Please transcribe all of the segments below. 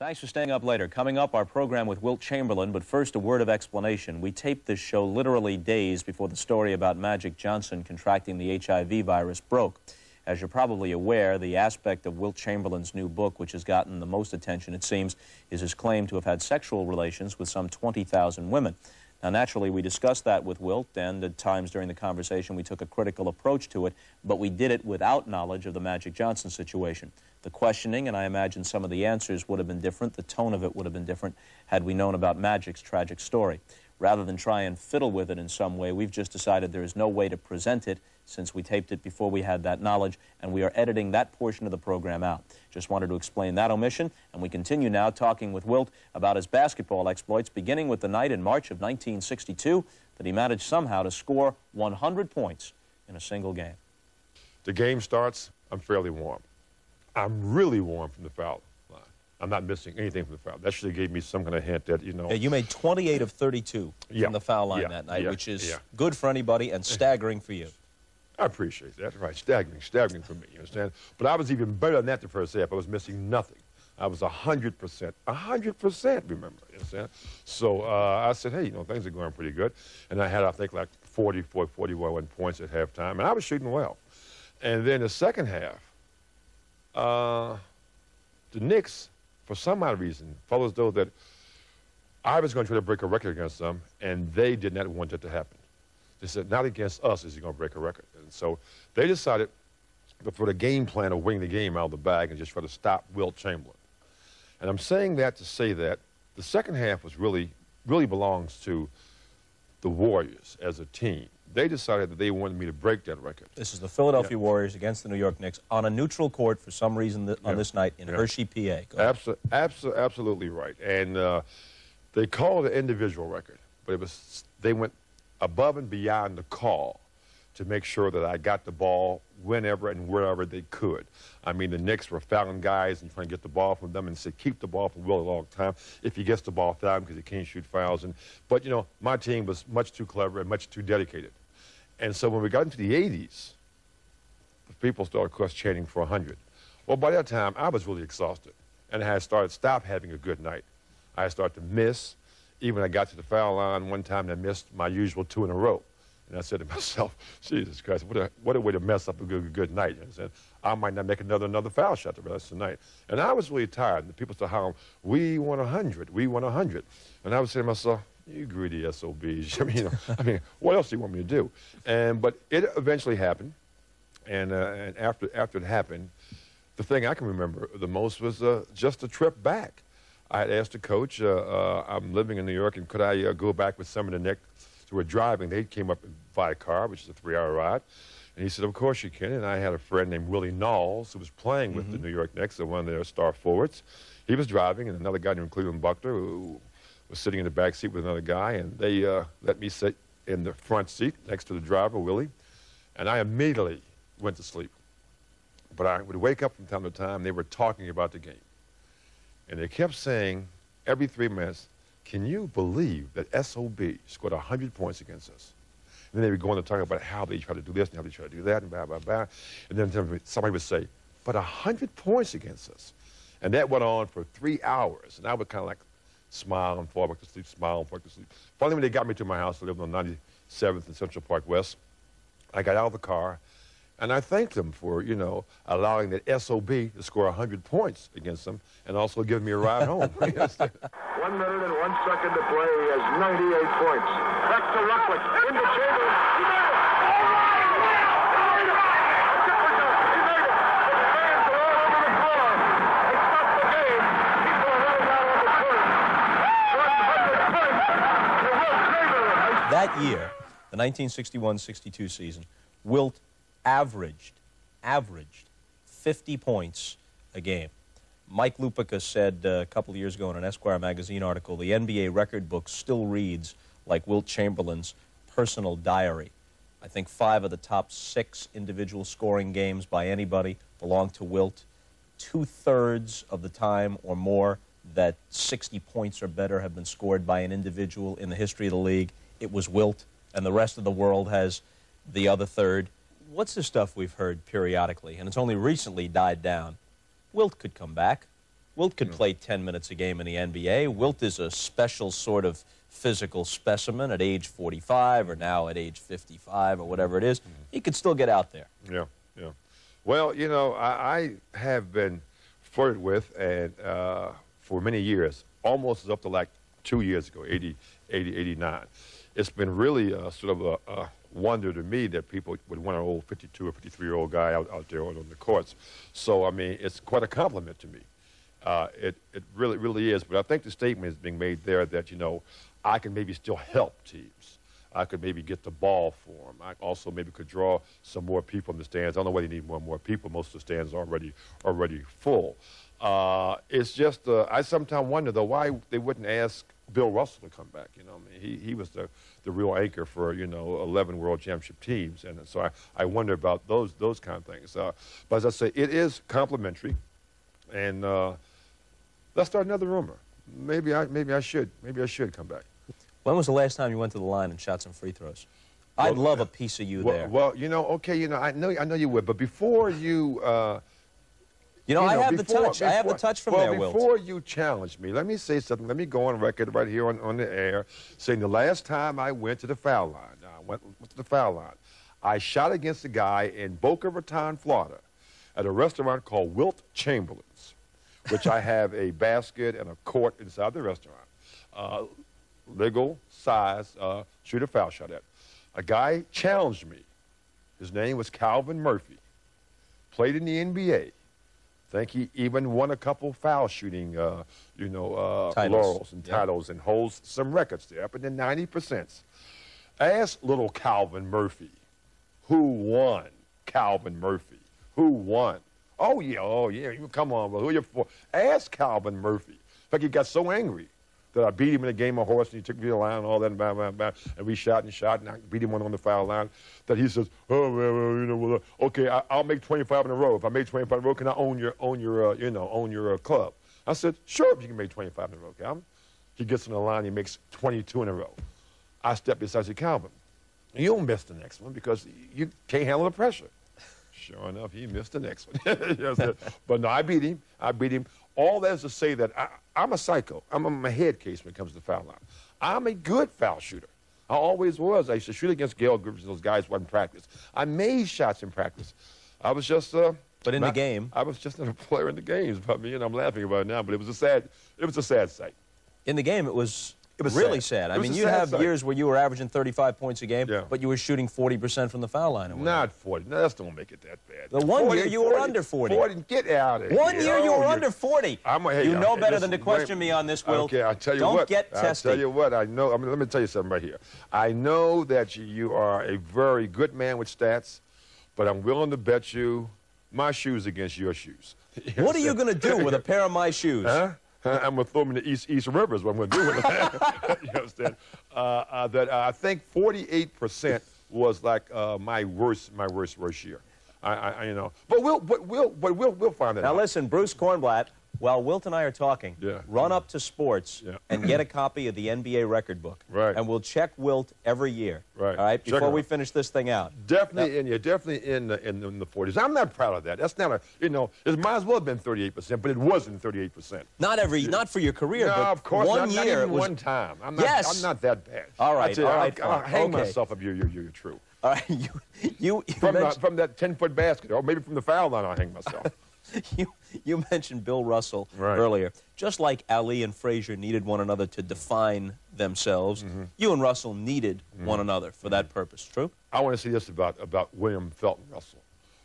Thanks for staying up later. Coming up, our program with Wilt Chamberlain, but first a word of explanation. We taped this show literally days before the story about Magic Johnson contracting the HIV virus broke. As you're probably aware, the aspect of Wilt Chamberlain's new book, which has gotten the most attention, it seems, is his claim to have had sexual relations with some 20,000 women. Now, naturally, we discussed that with Wilt, and at times during the conversation we took a critical approach to it, but we did it without knowledge of the Magic Johnson situation. The questioning, and I imagine some of the answers would have been different, the tone of it would have been different had we known about Magic's tragic story. Rather than try and fiddle with it in some way, we've just decided there is no way to present it since we taped it before we had that knowledge, and we are editing that portion of the program out. Just wanted to explain that omission, and we continue now talking with Wilt about his basketball exploits, beginning with the night in March of 1962 that he managed somehow to score 100 points in a single game. The game starts, I'm fairly warm. I'm really warm from the foul. I'm not missing anything from the foul. That should have gave me some kind of hint that, you know. Yeah, you made 28 of 32 yeah, from the foul line yeah, that night, yeah, which is good for anybody and staggering for you. I appreciate that. Right, staggering, staggering for me, you understand? But I was even better than that the first half. I was missing nothing. I was 100%, 100%, remember, you understand? So uh, I said, hey, you know, things are going pretty good. And I had, I think, like 40, 40, 41 points at halftime, and I was shooting well. And then the second half, uh, the Knicks, for some odd reason, felt as though that I was going to try to break a record against them, and they did not want that to happen. They said, not against us is he going to break a record. And so they decided for the game plan of winning the game out of the bag and just try to stop Will Chamberlain. And I'm saying that to say that the second half was really, really belongs to the Warriors as a team. They decided that they wanted me to break that record. This is the Philadelphia Yeah. Warriors against the New York Knicks on a neutral court for some reason th- on Yeah. this night in Yeah. Hershey, PA. Abso- abso- absolutely right. And uh, they called it an individual record, but it was they went above and beyond the call to make sure that I got the ball whenever and wherever they could. I mean, the Knicks were fouling guys and trying to get the ball from them and said, keep the ball from Will a long time if he gets the ball fouled because he can't shoot fouls. And, but, you know, my team was much too clever and much too dedicated. And so when we got into the 80s, the people started, chanting for 100. Well, by that time, I was really exhausted, and I had started stop having a good night. I started to miss. Even I got to the foul line one time, and I missed my usual two in a row. And I said to myself, Jesus Christ, what a, what a way to mess up a good, good night. And I said, I might not make another another foul shot the rest of the night. And I was really tired. And the people started hollering, we want 100, we want 100. And I was saying to myself, you greedy SOBs. I mean, you know, I mean, what else do you want me to do? And, but it eventually happened. And, uh, and after, after it happened, the thing I can remember the most was uh, just a trip back. I had asked the coach, uh, uh, I'm living in New York, and could I uh, go back with some of the Knicks who were driving? They came up by car, which is a three-hour ride. And he said, of course you can. And I had a friend named Willie Naulls who was playing with the New York Knicks, one of their star forwards. He was driving, and another guy named Cleveland Buckner who was sitting in the back seat with another guy, and they uh, let me sit in the front seat next to the driver, Willie. And I immediately went to sleep. But I would wake up from time to time, they were talking about the game. And they kept saying every three minutes, can you believe that SOB scored 100 points against us? And then they would go on to talk about how they try to do this and how they try to do that and blah, blah, blah. And then somebody would say, but 100 points against us. And that went on for three hours. And I would kind of like smile and fall back to sleep, smile and fall back to sleep. Finally, when they got me to my house, I lived on 97th and Central Park West, I got out of the car, and I thanked them for, you know, allowing that SOB to score 100 points against them and also giving me a ride home. One minute and one second to play. He has 98 points. Back to Ruklick. Into Chamberlain. He. He made it. He made it. He made it. The fans are the floor. They stopped the game. He's going to run it out on the court. 100 points to Wilt Chamberlain. That year, the 1961-62 season, Wilt averaged, averaged 50 points a game. Mike Lupica said uh, a couple of years ago in an Esquire magazine article, the NBA record book still reads like Wilt Chamberlain's personal diary. I think five of the top six individual scoring games by anybody belong to Wilt. Two-thirds of the time or more that 60 points or better have been scored by an individual in the history of the league, it was Wilt, and the rest of the world has the other third. What's the stuff we've heard periodically, and it's only recently died down? Wilt could come back. Wilt could play 10 minutes a game in the NBA. Wilt is a special sort of physical specimen at age 45 or now at age 55 or whatever it is. He could still get out there. Yeah, yeah. Well, you know, I, I have been flirted with and uh, for many years, almost up to like two years ago, 80, 80 89. It's been really uh, sort of a, a wonder to me that people would want an old 52 or 53 year old guy out, out there on, on the courts. So, I mean, it's quite a compliment to me. Uh, it, it really, really is. But I think the statement is being made there that, you know, I can maybe still help teams. I could maybe get the ball for them. I also maybe could draw some more people in the stands. I don't know whether you need more more people. Most of the stands are already already full. Uh, it's just uh, I sometimes wonder though why they wouldn't ask Bill Russell to come back. You know, I mean, he he was the the real anchor for you know 11 World Championship teams, and so I, I wonder about those those kind of things. Uh, but as I say, it is complimentary, and uh, let's start another rumor. Maybe I maybe I should maybe I should come back. When was the last time you went to the line and shot some free throws? I'd Well, love a piece of you Well, there. well, you know, okay, you know, I know I know you would, but before you. Uh, you know, you I know, have the before- touch. I have the touch from well, there, Wilt. Before you challenge me, let me say something. Let me go on record right here on, on the air saying the last time I went to the foul line, I went, went to the foul line, I shot against a guy in Boca Raton, Florida, at a restaurant called Wilt Chamberlain's, which I have a basket and a court inside the restaurant. Uh, legal size, uh, shoot a foul shot at. A guy challenged me. His name was Calvin Murphy. Played in the NBA. Think he even won a couple foul shooting, uh, you know, uh, laurels and titles and holds some records there, up in the 90%. Ask little Calvin Murphy, who won Calvin Murphy? Who won? Oh, yeah, oh, yeah, you come on, bro. Who you for? Ask Calvin Murphy. In fact, he got so angry that I beat him in a game of horse and he took me to the line and all that and blah, blah, blah. And we shot and shot and I beat him one on the foul line. That he says, oh, well, well you know, well, uh, okay, I, I'll make 25 in a row. If I make 25 in a row, can I own your, own your, uh, you know, own your uh, club? I said, sure, if you can make 25 in a row, Calvin. He gets on the line, he makes 22 in a row. I step beside, said, Calvin, you don't miss the next one because you can't handle the pressure. Sure enough, he missed the next one. You saying? but no, I beat him. I beat him. All that is to say that I, I'm a psycho. I'm a my head case when it comes to foul line. I'm a good foul shooter. I always was. I used to shoot against Gail Griffiths and those guys wasn't practice. I made shots in practice. I was just uh, But in the game- I was just a player in the games. But me and I'm laughing about it now. But it was a sad. It was a sad sight. In the game, it was, It was really sad. sad. I mean, you'd have sight. years where you were averaging 35 points a game, Yeah. but you were shooting 40% from the foul line. Not 40. No, that's don't make it that bad. The one year you were under 40. 40. Get out of here. One year you were you- under 40. I'm a, hey, you I'm- know better listen, than to question me on this, Will. Okay, I'll tell you Don't what. get I testy. tell you what. I know. I mean, let me tell you something right here. I know that you, you are a very good man with stats, but I'm willing to bet you my shoes against your shoes. What are you going to do with a pair of my shoes? Huh? I'm gonna throw them in the East East River. Is what I'm gonna do with them. you understand? Uh, uh, that uh, I think 48% was like uh, my worst, my worst, worst year. I, I, I- you know, but we'll, but we'll, but we'll, we'll find that Now out. listen, Bruce Kornblatt, while Wilt and I are talking, Yeah. run up to sports Yeah. and get a copy of the NBA record book. Right. And we'll check Wilt every year. Right. All right, before it we finish this thing out. Definitely in, yeah, definitely in the, in, the, in the 40s. I'm not proud of that. That's not a, you know, it might as well have been 38%, but it wasn't 38%. Not every, not for your career, no, but of course one not, not year even was. one time. I'm not, Yes. I'm not that bad. All right, I tell you, all I'll- I'll, hang Okay. myself if you're, you're, you're true. All right, you, you, you, From, the, from that 10 foot basket, or maybe from the foul line, I'll hang myself. you, you mentioned Bill Russell Right. earlier. Just like Ali and Frazier needed one another to define themselves, Mm-hmm. you and Russell needed one another for that purpose. True. I want to say this about, about William Felton Russell.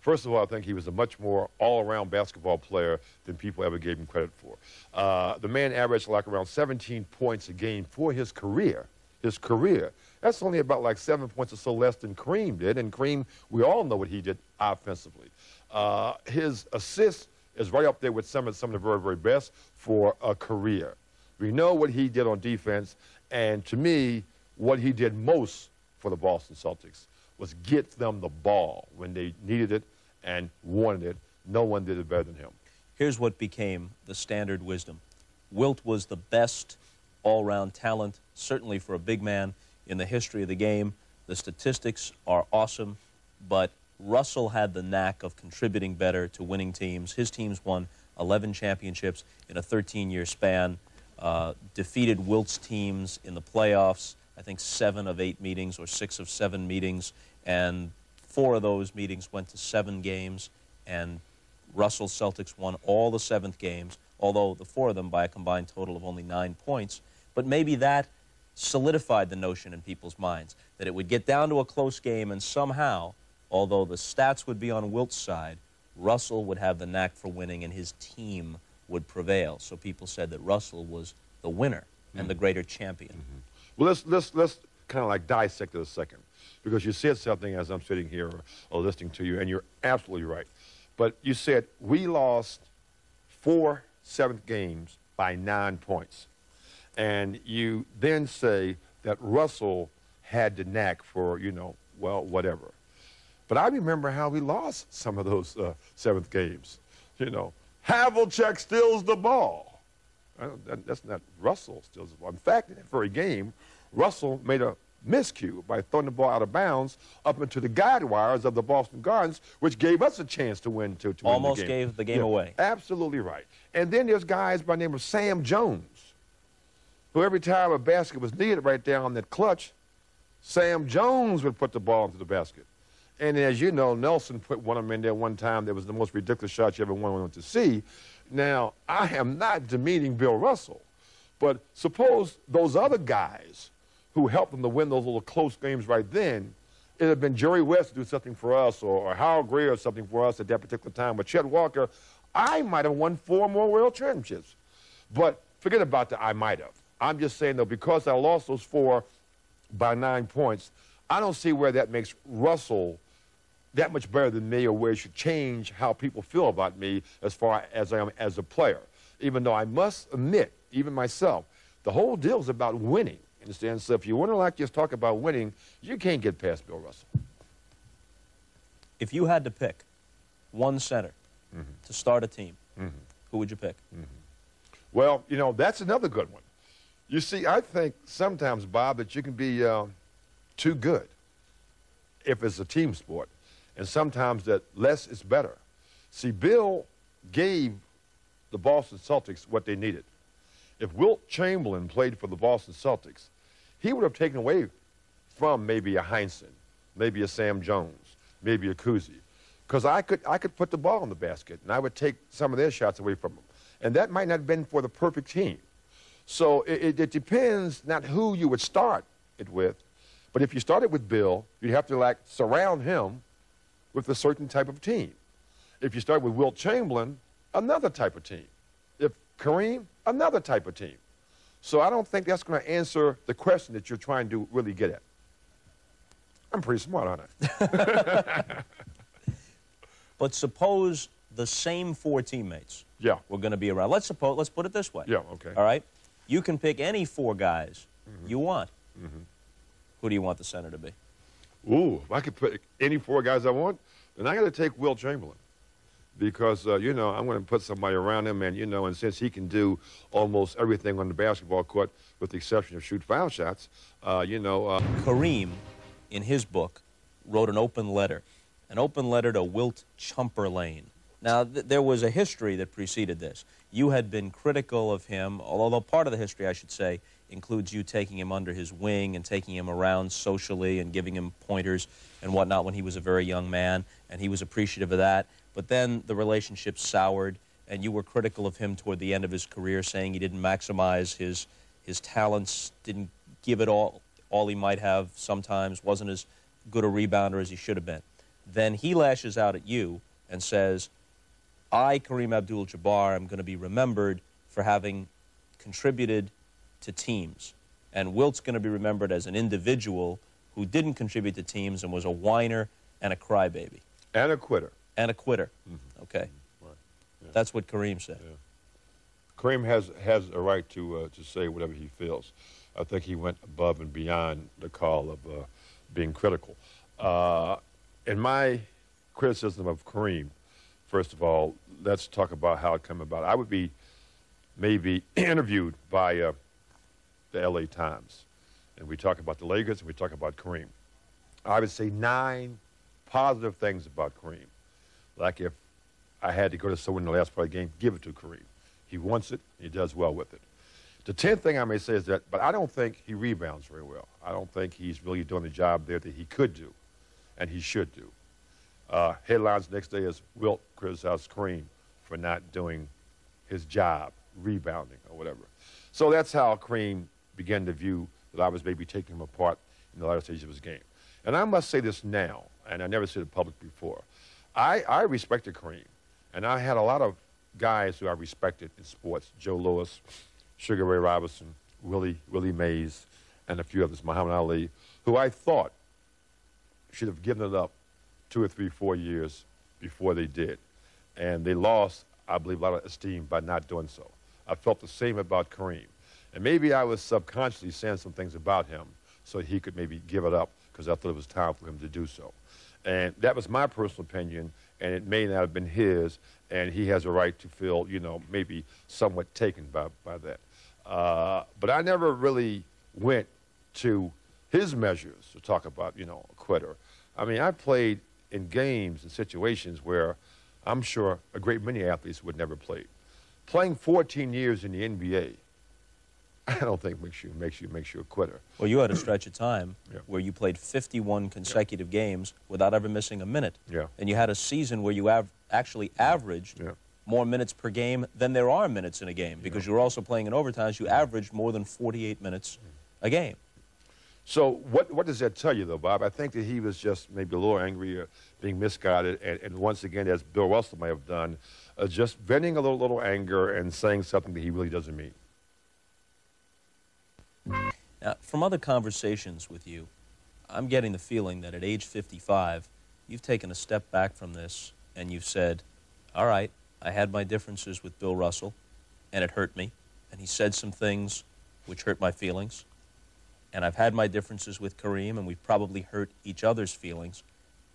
First of all, I think he was a much more all-around basketball player than people ever gave him credit for. Uh, the man averaged like around 17 points a game for his career. His career. That's only about like seven points or so less than Kareem did. And Kareem, we all know what he did offensively. Uh, his assists is right up there with some of, some of the very, very best for a career. We know what he did on defense. And to me, what he did most for the Boston Celtics was get them the ball when they needed it and wanted it. No one did it better than him. Here's what became the standard wisdom Wilt was the best all round talent, certainly for a big man, in the history of the game. The statistics are awesome, but Russell had the knack of contributing better to winning teams. His teams won 11 championships in a 13-year span, uh, defeated Wilt's teams in the playoffs, I think seven of eight meetings or six of seven meetings, and four of those meetings went to seven games, and Russell Celtics won all the seventh games, although the four of them by a combined total of only nine points. But maybe that solidified the notion in people's minds that it would get down to a close game and somehow, although the stats would be on Wilt's side, Russell would have the knack for winning and his team would prevail. So people said that Russell was the winner and Mm-hmm. the greater champion. Well, let's let's let's kind of like dissect it a second, because you said something as I'm sitting here or listening to you, and you're absolutely right. But you said we lost four seventh games by nine points, and you then say that Russell had the knack for you know well whatever. But I remember how we lost some of those uh, seventh games. You know, Havlicek steals the ball. That- that's not Russell steals the ball. In fact, in that very game, Russell made a miscue by throwing the ball out of bounds up into the guide wires of the Boston Gardens, which gave us a chance to win. To, to win Almost the game. gave the game away. Absolutely right. And then there's guys by the name of Sam Jones, who every time a basket was needed right there on that clutch, Sam Jones would put the ball into the basket. And as you know, Nelson put one of them in there one time that was the most ridiculous shot you ever wanted to see. Now, I am not demeaning Bill Russell, but suppose those other guys who helped them to win those little close games right then, it had been Jerry West to do something for us or, or Greer or something for us at that particular time, but Chet Walker, I might have won four more world championships. But forget about the I might have. I'm just saying, though, because I lost those four by nine points, I don't see where that makes Russell that much better than me or where it should change how people feel about me as far as I am as a player. Even though I must admit, even myself, the whole deal is about winning. Understand? So if you want to like just talk about winning, you can't get past Bill Russell. If you had to pick one center Mm-hmm. to start a team, who would you pick? Well, you know, that's another good one. You see, I think sometimes, Bob, that you can be uh, too good if it's a team sport, and sometimes that less is better. See, Bill gave the Boston Celtics what they needed. If Wilt Chamberlain played for the Boston Celtics, he would have taken away from maybe a Heinsohn, maybe a Sam Jones, maybe a Cousy. Because I could, I could put the ball in the basket, and I would take some of their shots away from them. And that might not have been for the perfect team. So it, it, it depends not who you would start it with, but if you started with Bill, you'd have to like surround him with a certain type of team. If you start with Wilt Chamberlain, another type of team. If Kareem, another type of team. So I don't think that's going to answer the question that you're trying to really get at. I'm pretty smart, aren't I? But suppose the same four teammates Yeah. were going to be around. Let's suppose. Let's put it this way. Yeah, okay. All right. You can pick any four guys Mm-hmm. you want. Who do you want the center to be? Ooh, if I could put any four guys I want, then I got to take Will Chamberlain. Because, uh, you know, I'm going to put somebody around him, and, you know, and since he can do almost everything on the basketball court, with the exception of shoot foul shots, uh, you know, uh, Kareem, in his book, wrote an open letter, an open letter to Wilt Chamberlain. Now, th- there was a history that preceded this. You had been critical of him, although part of the history, I should say, includes you taking him under his wing and taking him around socially and giving him pointers and whatnot when he was a very young man, and he was appreciative of that. But then the relationship soured, and you were critical of him toward the end of his career, saying he didn't maximize his his talents, didn't give it all all he might have sometimes, wasn't as good a rebounder as he should have been. Then he lashes out at you and says, I, Kareem Abdul Jabbar, am going to be remembered for having contributed to teams. And Wilt's going to be remembered as an individual who didn't contribute to teams and was a whiner and a crybaby and a quitter. and a quitter. Okay. That's what Kareem said. Kareem has, has a right to, uh, to say whatever he feels. I think he went above and beyond the call of uh, being critical. Uh, in my criticism of Kareem, first of all, let's talk about how it came about. I would be maybe interviewed by uh, the LA Times, and we talk about the Lakers and we talk about Kareem. I would say nine positive things about Kareem. Like if I had to go to someone in the last part of the game, give it to Kareem. He wants it, he does well with it. The 10th thing I may say is that, but I don't think he rebounds very well. I don't think he's really doing the job there that he could do and he should do. Uh, headlines next day is Wilt criticized Kareem for not doing his job, rebounding or whatever. So that's how Kareem began to view that I was maybe taking him apart in the latter stages of his game. And I must say this now, and I never said it public before. I, I respected Kareem, and I had a lot of guys who I respected in sports, Joe Louis, Sugar Ray Robinson, Willie, Willie Mays, and a few others, Muhammad Ali, who I thought should have given it up two or three, four years before they did. And they lost, I believe, a lot of esteem by not doing so. I felt the same about Kareem. And maybe I was subconsciously saying some things about him so he could maybe give it up because I thought it was time for him to do so. And that was my personal opinion, and it may not have been his, and he has a right to feel, you know, maybe somewhat taken by, by that. Uh, but I never really went to his measures to talk about, you know, a quitter. I mean, I played in games and situations where I'm sure a great many athletes would never play. Playing 14 years in the NBA, I don't think makes you makes you makes you a quitter. Well, you had a stretch of time Yeah. where you played 51 consecutive games without ever missing a minute. Yeah. And you had a season where you av- actually averaged Yeah. more minutes per game than there are minutes in a game because you were also playing in overtimes. You averaged more than 48 minutes a game. So what, what does that tell you, though, Bob? I think that he was just maybe a little angry or being misguided, and, and once again, as Bill Russell may have done, uh, just venting a little, little anger and saying something that he really doesn't mean. Now, from other conversations with you, I'm getting the feeling that at age 55, you've taken a step back from this and you've said, all right, I had my differences with Bill Russell, and it hurt me, and he said some things which hurt my feelings. And I've had my differences with Kareem, and we've probably hurt each other's feelings.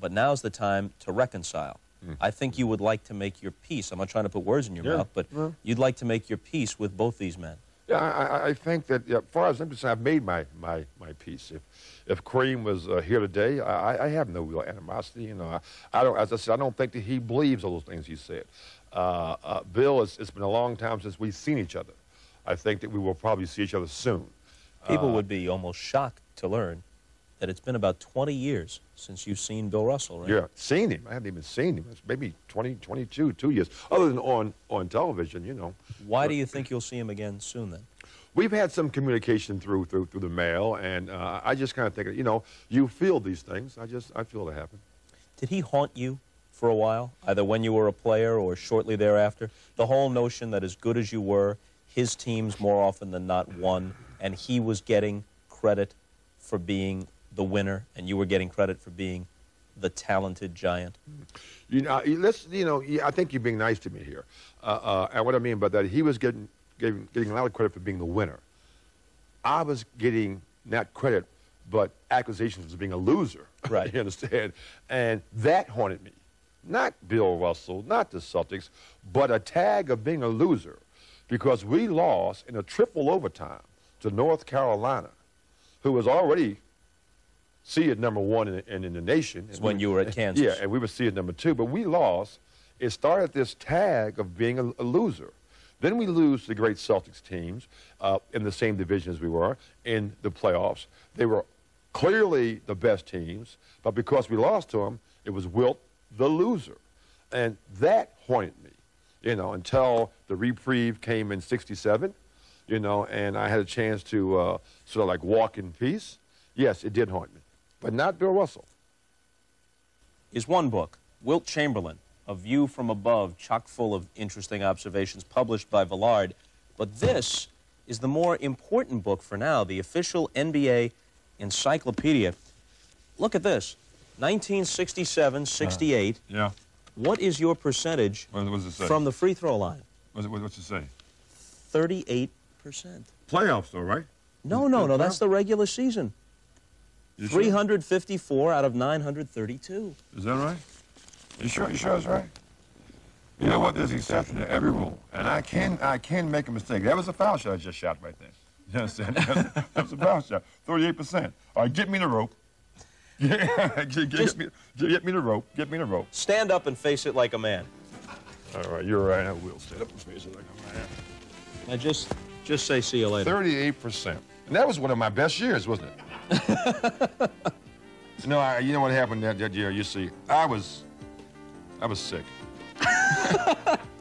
But now's the time to reconcile. Mm. I think you would like to make your peace. I'm not trying to put words in your Yeah, mouth, but well. you'd like to make your peace with both these men. Yeah, I, I- I think that, yeah, as far as I'm concerned, I've made my, my, my peace. If, if Kareem was uh, here today, I, I- I have no real animosity. You know, I, I don't, as I said, I don't think that he believes all those things he said. Uh, uh, Bill, it's, it's been a long time since we've seen each other. I think that we will probably see each other soon. People Uh, would be almost shocked to learn that it's been about 20 years since you've seen Bill Russell, right? Yeah, seen him. I haven't even seen him. It's maybe 20, 22, two years, other than on, on television, you know. Why do you think you'll see him again soon then? We've had some communication through through through the mail, and uh, I just kind of think, you know, you feel these things. I just I feel it happen. Did he haunt you for a while, either when you were a player or shortly thereafter? The whole notion that as good as you were, his teams more often than not won, and he was getting credit for being the winner, and you were getting credit for being the talented giant. You know, let's you know. I think you're being nice to me here, uh, uh, and what I mean by that, he was getting getting getting a lot of credit for being the winner. I was getting not credit, but accusations of being a loser. Right. you understand? And that haunted me. Not Bill Russell, not the Celtics, but a tag of being a loser, because we lost in a triple overtime to North Carolina, who was already seeded number one in, in, in the nation. It's when you were at Kansas. Yeah, and we were seeded number two, but we lost. It started this tag of being a, a loser. Then we lose the great Celtics teams uh, in the same division as we were in the playoffs. They were clearly the best teams, but because we lost to them, it was Wilt the loser. And that haunted me, you know, until the reprieve came in 67, you know, and I had a chance to uh, sort of like walk in peace. Yes, it did haunt me, but not Bill Russell. is one book, Wilt Chamberlain, A View from Above, chock full of interesting observations, published by Villard. But this is the more important book for now, the official NBA encyclopedia. Look at this 1967 uh, 68. Yeah. What is your percentage What, what does it say? from the free throw line? What's it, what, what's it say? 38%. Playoffs, though, right? No, no, no, that's the regular season. You sure? 354 out of 932. Is that right? You sure? You sure it's right? You know what? There's an exception to every rule, and I can I can make a mistake. That was a foul shot I just shot right there. You understand? that was a foul shot. Thirty-eight percent. All right, get me the rope. Yeah, get, get, me, get me the rope. Get me the rope. Stand up and face it like a man. All right, you're right. I will stand up and face it like a man. right. Now just, just say see you later. 38%. And that was one of my best years, wasn't it? no, I, you know what happened that, that year? You see, I was, I was sick.